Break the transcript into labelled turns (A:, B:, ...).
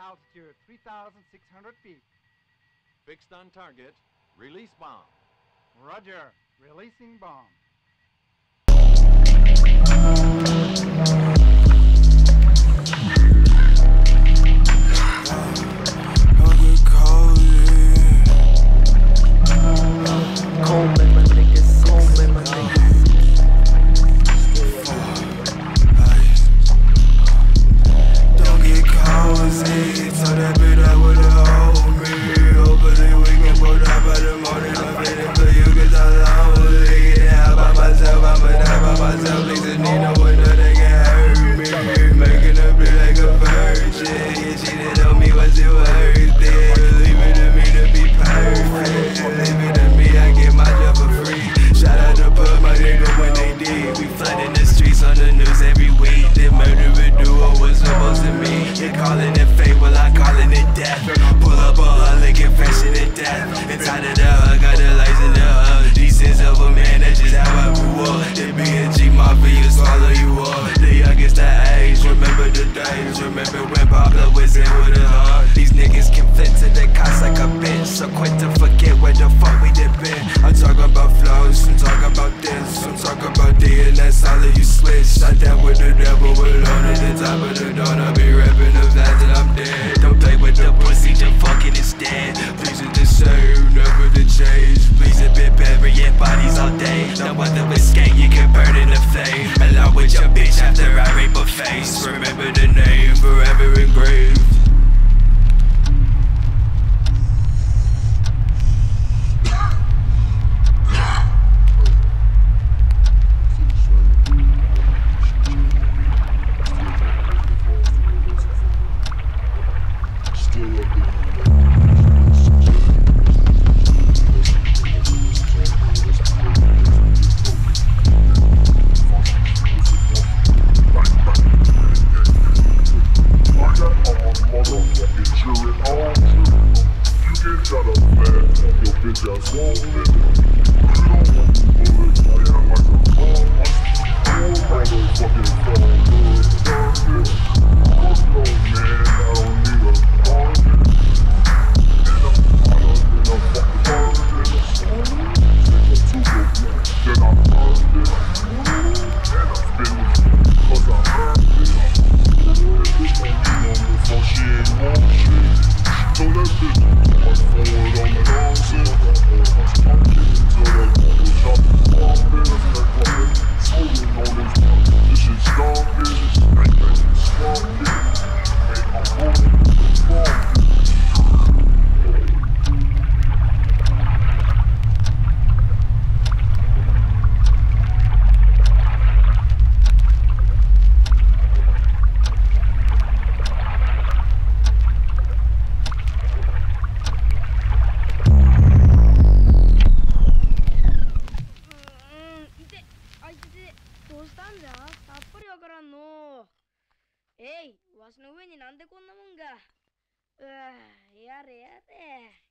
A: altitude 3,600 feet.
B: Fixed on target. Release bomb.
A: Roger. Releasing bomb.
C: Well, I'm calling it death. Pull up a hood, confession of death. Inside of the hood, got the lights in the hood. Decent of a man, that's just how I grew up. The BNG mafia swallow you up. The youngest the age, remember the days. Remember when Pablo was in with a heart. These niggas can flip to the cops like a bitch. So quick to forget where the No other escape, you can burn in the flame. Along with your bitch after I rape her face. Remember the name, forever engraved.
D: ಇತೆ えいわしの上になんでこんなもんが？うわやれやれ。